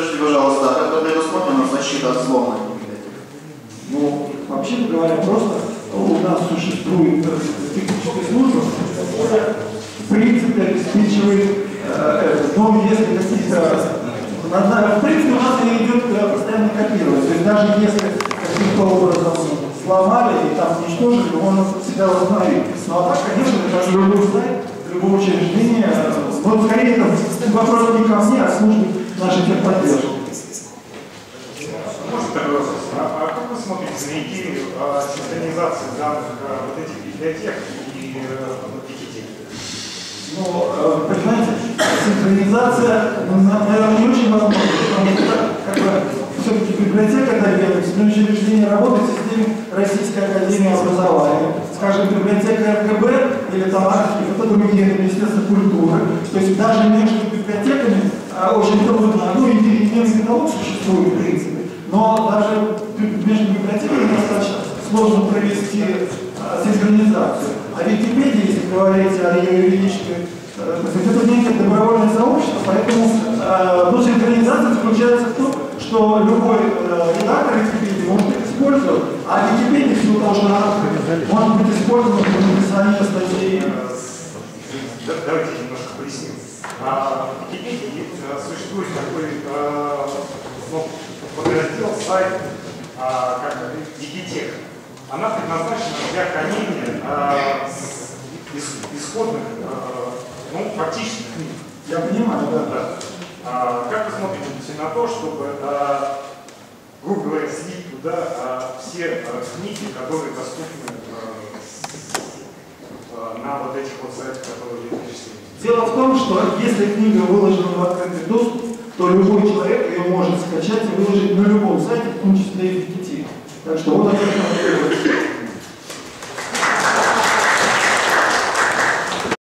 Скажите, пожалуйста, а как предусмотрена защита от библиотек? Ну, вообще говоря, просто у нас существует э, техническая служба, которая в принципе обеспечивает, э, ну, если какие-то... на- на- В принципе, у нас идет э, постоянное копирование. То есть даже если каким-то образом сломали и там уничтожили, он себя восстановит. Ну а так, конечно, это любой сайт, любое учреждение, э, вот скорее это вопрос не ко мне, а к службе нашей техподдержки. Можно такой вопрос? А, а как вы смотрите на идею а, синхронизации данных а, вот этих библиотек и э, Википедии? Ну, э, понимаете, синхронизация, ну, на- наверное, не очень возможна, потому что как бы, все-таки библиотека это учреждение работает в Российской Академии Образования. Скажем, библиотека РКБ или там архив, это другие, это Министерство культуры. То есть даже между библиотеками а, очень трудно, ну и переменный каталог существует, в принципе, но даже между библиотеками достаточно сложно провести а, синхронизацию. А Википедия, если говорить о ее юридической, э, это некое добровольное сообщество, поэтому э, ну, синхронизация заключается в том, что любой э, редактор Википедии может их использовать, а Википедия, в силу того, что она может быть использована для написания статей. Да- Давайте немножко поясним. А, В Википедии э, существует такой э, ну, подраздел, сайт, а, как Викитек. Она предназначена для хранения э, исходных, э, ну, фактических книг. Я понимаю, да. Да. А, как вы смотрите на то, чтобы, а, грубо говоря, слить туда а, все книги, которые доступны на вот этих вот сайтах, которые вы перечислили? Дело в том, что если книга выложена в открытый доступ, то любой человек ее может скачать и выложить на любом сайте, в том числе и в Википедии. Так что вот это